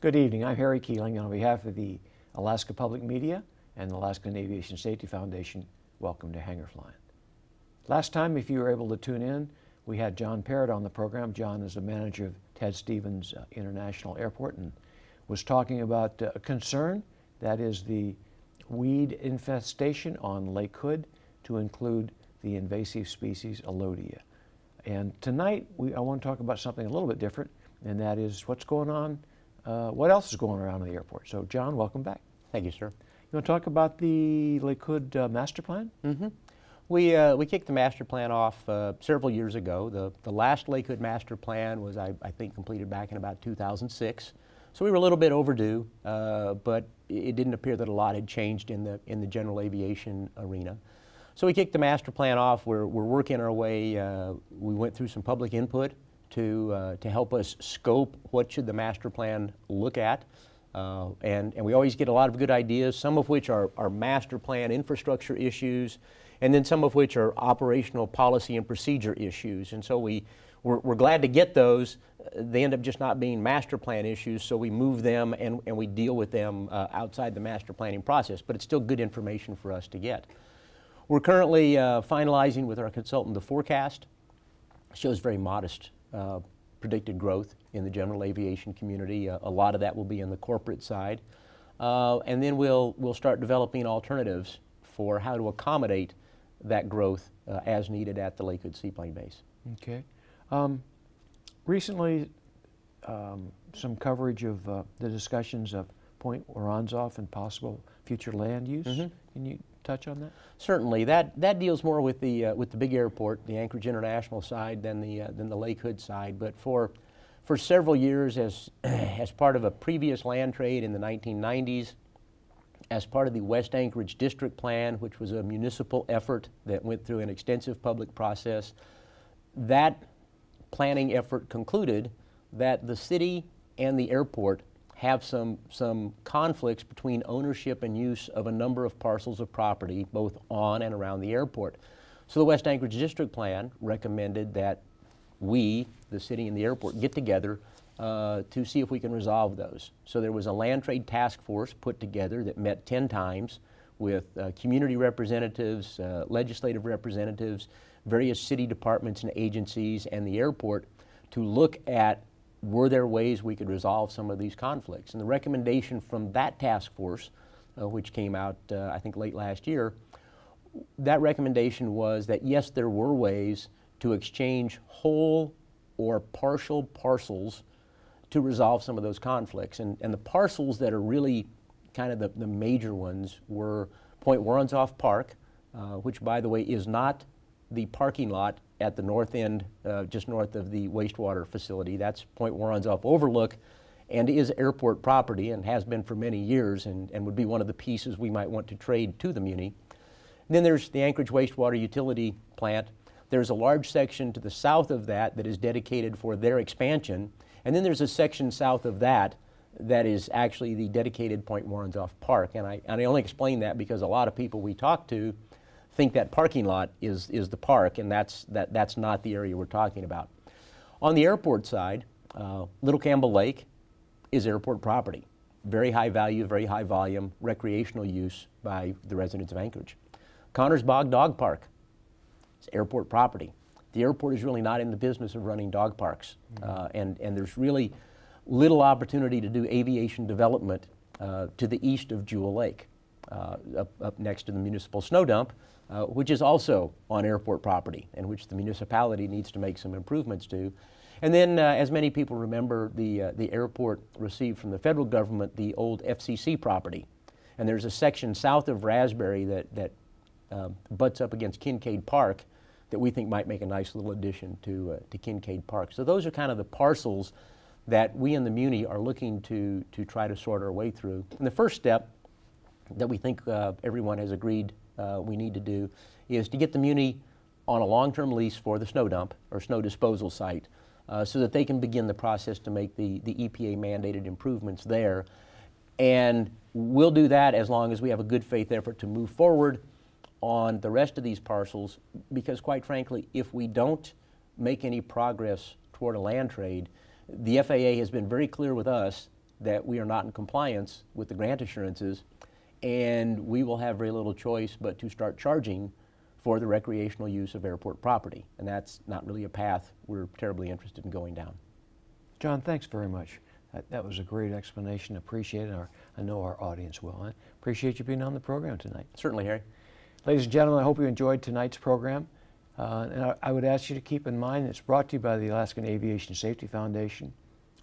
Good evening. I'm Harry Keeling, and on behalf of the Alaska Public Media and the Alaskan Aviation Safety Foundation, welcome to Hangar Flying. Last time, if you were able to tune in, we had John Parrott on the program. John is the manager of Ted Stevens uh, International Airport and was talking about uh, a concern that is the weed infestation on Lake Hood to include the invasive species Elodea. And tonight, we, I want to talk about something a little bit different, and that is what's going on, uh, what else is going around in the airport. So, John, welcome back. Thank you, sir. You want to talk about the Lake Hood uh, master plan? Mm-hmm. We, uh, we kicked the master plan off uh, several years ago. The, the last Lake Hood master plan was, I, I think, completed back in about 2006. So we were a little bit overdue, uh, but it didn't appear that a lot had changed in the, in the general aviation arena. So we kicked the master plan off. We're, we're working our way. Uh, we went through some public input to, uh, to help us scope what should the master plan look at. Uh, and, and we always get a lot of good ideas, some of which are, are master plan infrastructure issues, and then some of which are operational policy and procedure issues. And so we, we're, we're glad to get those. They end up just not being master plan issues, so we move them and, and we deal with them uh, outside the master planning process, but it's still good information for us to get. We're currently uh, finalizing with our consultant the forecast. Shows very modest uh, predicted growth in the general aviation community. Uh, a lot of that will be in the corporate side. Uh, and then we'll, we'll start developing alternatives for how to accommodate that growth as needed at the Lake Hood Seaplane Base. Okay. Um, recently, um, some coverage of uh, the discussions of Point Woronzof and possible future land use. Mm -hmm. Can you touch on that? Certainly. That that deals more with the uh, with the big airport, the Anchorage International side, than the uh, than the Lake Hood side. But for for several years, as as part of a previous land trade in the 1990s, as part of the West Anchorage District Plan, which was a municipal effort that went through an extensive public process, that planning effort concluded that the city and the airport have some, some conflicts between ownership and use of a number of parcels of property, both on and around the airport. So the West Anchorage District Plan recommended that we, the city and the airport, get together uh, to see if we can resolve those. So there was a land trade task force put together that met 10 times with uh, community representatives, uh, legislative representatives, various city departments and agencies, and the airport to look at were there ways we could resolve some of these conflicts? And the recommendation from that task force, uh, which came out, uh, I think, late last year, that recommendation was that yes, there were ways to exchange whole or partial parcels to resolve some of those conflicts. And, and the parcels that are really kind of the, the major ones were Point Woronzof Park, uh, which, by the way, is not the parking lot at the north end, uh, just north of the wastewater facility. That's Point Woronzof Overlook and is airport property and has been for many years and, and would be one of the pieces we might want to trade to the Muni. And then there's the Anchorage Wastewater Utility Plant. There's a large section to the south of that that is dedicated for their expansion. And then there's a section south of that that is actually the dedicated Point Woronzof Park. And I, and I only explain that because a lot of people we talk to think that parking lot is, is the park, and that's, that, that's not the area we're talking about. On the airport side, uh, Little Campbell Lake is airport property. Very high value, very high volume, recreational use by the residents of Anchorage. Connors Bog Dog Park is airport property. The airport is really not in the business of running dog parks, mm uh, and, and there's really little opportunity to do aviation development uh, to the east of Jewel Lake, up, up next to the municipal snow dump, uh, which is also on airport property and which the municipality needs to make some improvements to. And then, uh, as many people remember, the, uh, the airport received from the federal government the old FCC property. And there's a section south of Raspberry that, that um, butts up against Kincaid Park that we think might make a nice little addition to, uh, to Kincaid Park. So those are kind of the parcels that we in the Muni are looking to, to try to sort our way through. And the first step that we think uh, everyone has agreed uh, we need to do is to get the Muni on a long-term lease for the snow dump or snow disposal site uh, so that they can begin the process to make the, the EPA mandated improvements there. And we'll do that as long as we have a good faith effort to move forward on the rest of these parcels because quite frankly, if we don't make any progress toward a land trade, the FAA has been very clear with us that we are not in compliance with the grant assurances, and we will have very little choice but to start charging for the recreational use of airport property. And that's not really a path we're terribly interested in going down. John, thanks very much. That, that was a great explanation. Appreciate it. Our, I know our audience will. I appreciate you being on the program tonight. Certainly, Harry. Ladies and gentlemen, I hope you enjoyed tonight's program. Uh, and I, I would ask you to keep in mind it's brought to you by the Alaskan Aviation Safety Foundation.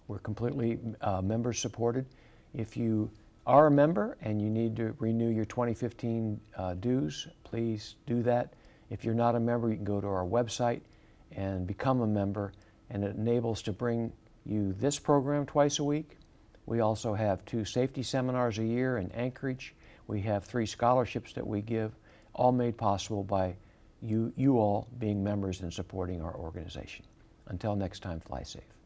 We're completely uh, member supported. If you are a member and you need to renew your 2015 uh, dues, please do that. If you're not a member, you can go to our website and become a member, and it enables to bring you this program twice a week. We also have two safety seminars a year in Anchorage. We have three scholarships that we give, all made possible by you, you all being members and supporting our organization. Until next time, fly safe.